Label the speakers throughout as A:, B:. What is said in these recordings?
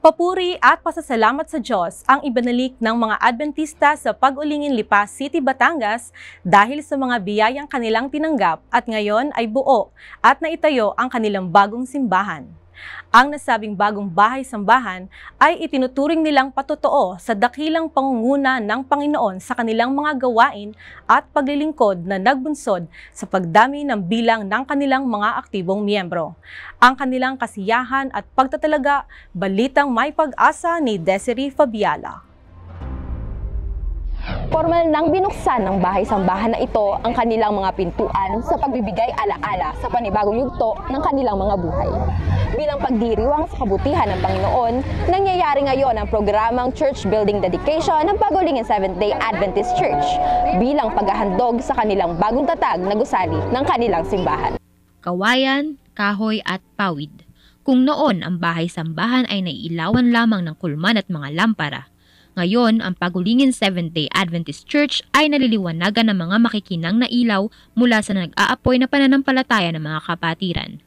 A: Papuri at pasasalamat sa Diyos ang ibinalik ng mga Adventista sa Pag-ulingin Lipa City, Batangas dahil sa mga biyayang kanilang tinanggap at ngayon ay buo at naitayo ang kanilang bagong simbahan. Ang nasabing bagong bahay-sambahan ay itinuturing nilang patotoo sa dakilang pangunguna ng Panginoon sa kanilang mga gawain at paglilingkod na nagbunsod sa pagdami ng bilang ng kanilang mga aktibong miyembro. Ang kanilang kasiyahan at pagtatalaga, balitang may pag-asa ni Desiree Fabiala.
B: Formal nang binuksan ng bahay-sambahan na ito ang kanilang mga pintuan sa pagbibigay alaala sa panibagong yugto ng kanilang mga buhay. Bilang pagdiriwang sa kabutihan ng Panginoon, nangyayari ngayon ang programang Church Building Dedication ng Pagulingin Seventh-day Adventist Church bilang paghahandog sa kanilang bagong tatag na gusali ng kanilang simbahan.
C: kawayan, kahoy at pawid. Kung noon ang bahay-sambahan ay naiilawan lamang ng kulman at mga lampara, ngayon ang Pagulingin Seventh-day Adventist Church ay naliliwanagan ng mga makikinang na ilaw mula sa nag-aapoy na pananampalataya ng mga kapatiran.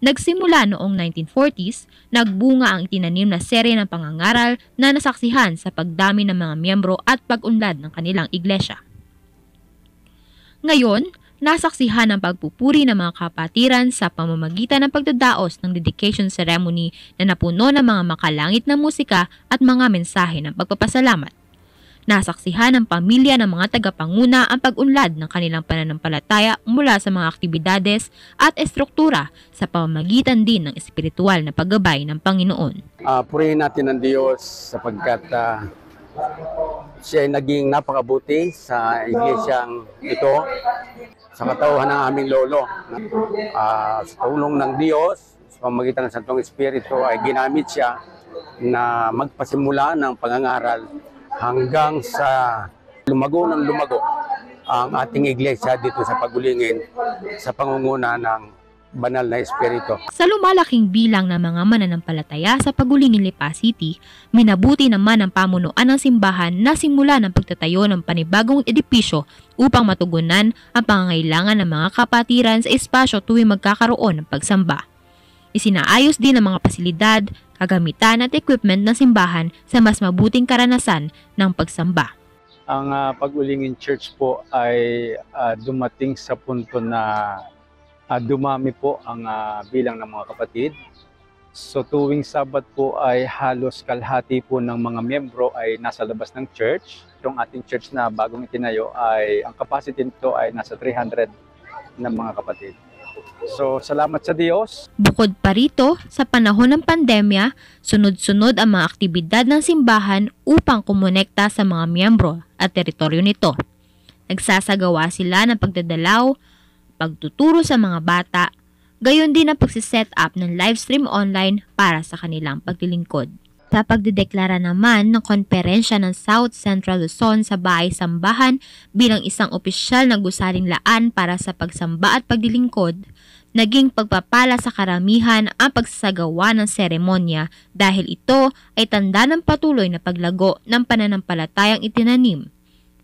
C: Nagsimula noong 1940s, nagbunga ang itinanim na serye ng pangangaral na nasaksihan sa pagdami ng mga miyembro at pag-unlad ng kanilang iglesia. Ngayon, nasaksihan ang pagpupuri ng mga kapatiran sa pamamagitan ng pagdadaos ng dedication ceremony na napuno ng mga makalangit na musika at mga mensahe ng pagpapasalamat. Nasaksihan ng pamilya ng mga tagapanguna ang pag-unlad ng kanilang pananampalataya mula sa mga aktibidades at estruktura sa pamamagitan din ng espiritual na paggabay ng Panginoon.
D: Uh, purihin natin ang Diyos sapagkat uh, siya ay naging napakabuti sa iglesyang ito sa katauhan ng aming lolo. Uh, sa tulong ng Diyos, sa pamagitan ng Santong Espiritu ay ginamit siya na magpasimula ng pangangaral hanggang sa lumago ng lumago ang ating iglesia dito sa Pagulingin sa pangunguna ng banal na espiritu.
C: Sa lumalaking bilang ng mga mananampalataya sa Pagulingin Lipa City, minabuti naman ang pamunuan ng simbahan na simula ng pagtatayo ng panibagong edipisyo upang matugunan ang pangangailangan ng mga kapatiran sa espasyo tuwing magkakaroon ng pagsamba. Isinaayos din ang mga pasilidad, kagamitan at equipment ng simbahan sa mas mabuting karanasan ng pagsamba.
E: Ang uh, Pag-ulingin Church po ay uh, dumating sa punto na uh, dumami po ang uh, bilang ng mga kapatid. So tuwing Sabat po ay halos kalhati po ng mga miyembro ay nasa labas ng church. Itong ating church na bagong itinayo ay ang capacity nito ay nasa 300 ng mga kapatid. So, salamat sa Diyos.
C: Bukod pa rito, sa panahon ng pandemya, sunod-sunod ang mga aktibidad ng simbahan upang kumonekta sa mga miyembro at teritoryo nito. Nagsasagawa sila ng pagdadalaw, pagtuturo sa mga bata, gayon din ang pagsiset up ng live stream online para sa kanilang paglilingkod. Sa pagdedeklara naman ng konferensya ng South Central Luzon sa Bahay Sambahan bilang isang opisyal na gusaling laan para sa pagsamba at paglilingkod, naging pagpapala sa karamihan ang pagsasagawa ng seremonya dahil ito ay tanda ng patuloy na paglago ng pananampalatayang itinanim.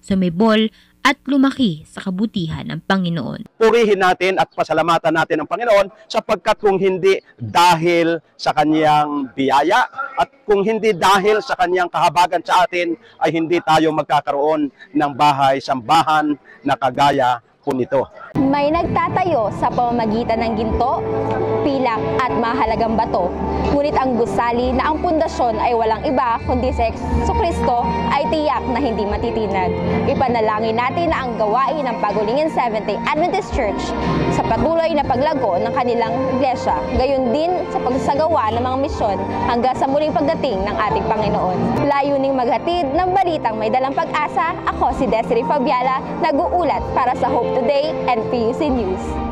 C: Sumibol at lumaki sa kabutihan ng Panginoon.
F: Purihin natin at pasalamatan natin ang Panginoon sapagkat kung hindi dahil sa kanyang biyaya at kung hindi dahil sa kanyang kahabagan sa atin ay hindi tayo magkakaroon ng bahay sambahan na kagaya po nito.
B: May nagtatayo sa pamamagitan ng ginto, pilak at mahalagang bato. Ngunit ang gusali na ang pundasyon ay walang iba kundi si Kristo ay tiyak na hindi matitinag. Ipanalangin natin na ang gawain ng Pagulingin Seventh-day Adventist Church sa patuloy na paglago ng kanilang iglesia. Gayon din sa pagsasagawa ng mga misyon hanggang sa muling pagdating ng ating Panginoon. Layuning maghatid ng balitang may dalang pag-asa, ako si Desiree Fabiala, nag-uulat para sa Hope Today and PUC News.